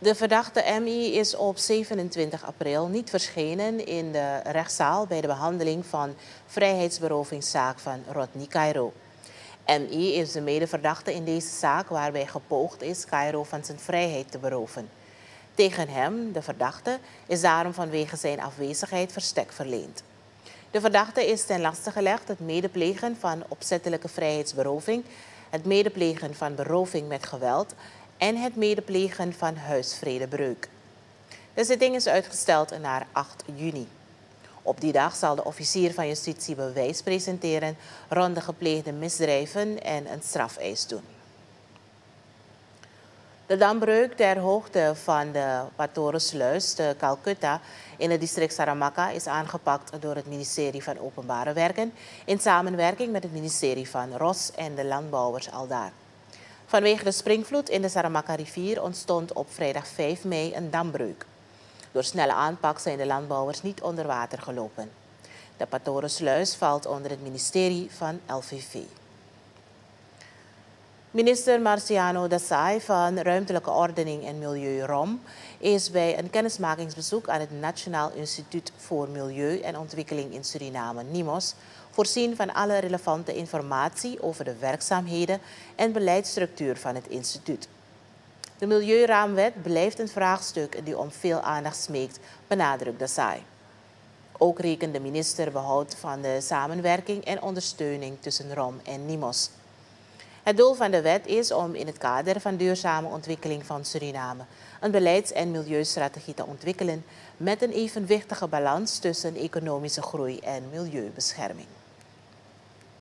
De verdachte MI is op 27 april niet verschenen in de rechtszaal bij de behandeling van vrijheidsberovingszaak van Rodney Cairo. MI is de medeverdachte in deze zaak waarbij gepoogd is Cairo van zijn vrijheid te beroven. Tegen hem, de verdachte, is daarom vanwege zijn afwezigheid verstek verleend. De verdachte is ten laste gelegd het medeplegen van opzettelijke vrijheidsberoving, het medeplegen van beroving met geweld en het medeplegen van huisvredebreuk. De zitting is uitgesteld naar 8 juni. Op die dag zal de officier van justitie bewijs presenteren rond de gepleegde misdrijven en een strafeis doen. De dambreuk ter hoogte van de Patorensluis te Calcutta in het district Saramaka is aangepakt door het ministerie van Openbare Werken in samenwerking met het ministerie van Ros en de landbouwers aldaar. Vanwege de springvloed in de Saramaka-rivier ontstond op vrijdag 5 mei een dambreuk. Door snelle aanpak zijn de landbouwers niet onder water gelopen. De Patorensluis valt onder het ministerie van LVV. Minister Marciano Dassai van Ruimtelijke Ordening en Milieu ROM is bij een kennismakingsbezoek aan het Nationaal Instituut voor Milieu en Ontwikkeling in Suriname, NIMOS, voorzien van alle relevante informatie over de werkzaamheden en beleidsstructuur van het instituut. De Milieuraamwet blijft een vraagstuk die om veel aandacht smeekt, benadrukt Dassai. Ook rekent de minister behoud van de samenwerking en ondersteuning tussen ROM en NIMOS. Het doel van de wet is om in het kader van duurzame ontwikkeling van Suriname een beleids- en milieustrategie te ontwikkelen met een evenwichtige balans tussen economische groei en milieubescherming.